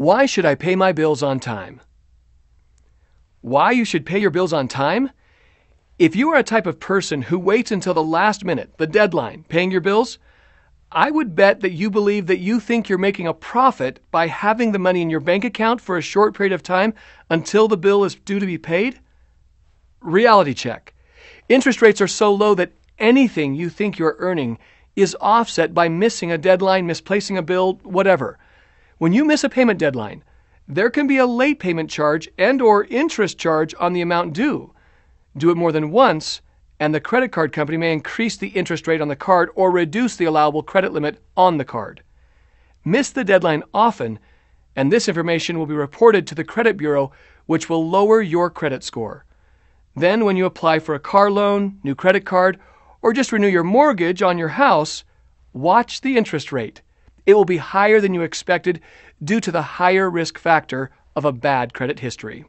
Why should I pay my bills on time? Why you should pay your bills on time? If you are a type of person who waits until the last minute, the deadline, paying your bills, I would bet that you believe that you think you're making a profit by having the money in your bank account for a short period of time until the bill is due to be paid. Reality check. Interest rates are so low that anything you think you're earning is offset by missing a deadline, misplacing a bill, whatever. When you miss a payment deadline, there can be a late payment charge and or interest charge on the amount due. Do it more than once, and the credit card company may increase the interest rate on the card or reduce the allowable credit limit on the card. Miss the deadline often, and this information will be reported to the credit bureau, which will lower your credit score. Then, when you apply for a car loan, new credit card, or just renew your mortgage on your house, watch the interest rate it will be higher than you expected due to the higher risk factor of a bad credit history.